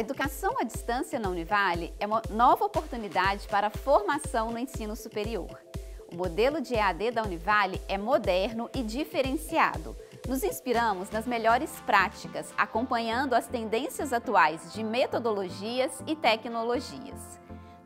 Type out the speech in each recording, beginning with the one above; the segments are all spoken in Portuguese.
A educação à distância na Univale é uma nova oportunidade para a formação no ensino superior. O modelo de EAD da Univale é moderno e diferenciado. Nos inspiramos nas melhores práticas, acompanhando as tendências atuais de metodologias e tecnologias.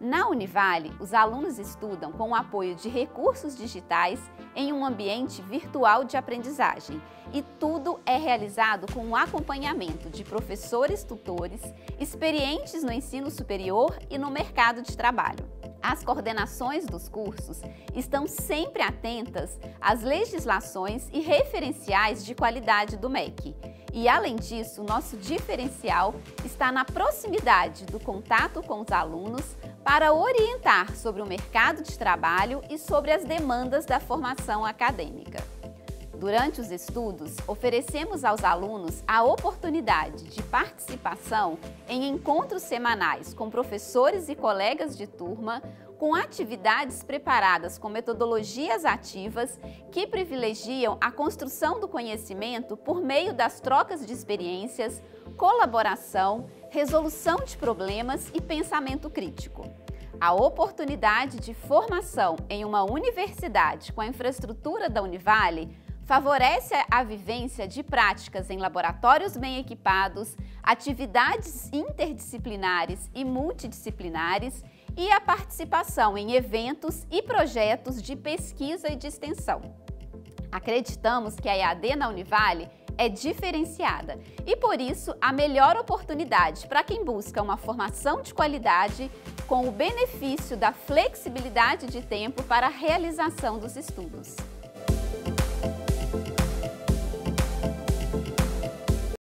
Na Univale, os alunos estudam com o apoio de recursos digitais em um ambiente virtual de aprendizagem e tudo é realizado com o acompanhamento de professores tutores experientes no ensino superior e no mercado de trabalho. As coordenações dos cursos estão sempre atentas às legislações e referenciais de qualidade do MEC. E, além disso, nosso diferencial está na proximidade do contato com os alunos para orientar sobre o mercado de trabalho e sobre as demandas da formação acadêmica. Durante os estudos, oferecemos aos alunos a oportunidade de participação em encontros semanais com professores e colegas de turma, com atividades preparadas com metodologias ativas que privilegiam a construção do conhecimento por meio das trocas de experiências, colaboração, resolução de problemas e pensamento crítico. A oportunidade de formação em uma universidade com a infraestrutura da Univale favorece a vivência de práticas em laboratórios bem equipados, atividades interdisciplinares e multidisciplinares e a participação em eventos e projetos de pesquisa e de extensão. Acreditamos que a EAD na Univale é diferenciada e, por isso, a melhor oportunidade para quem busca uma formação de qualidade com o benefício da flexibilidade de tempo para a realização dos estudos.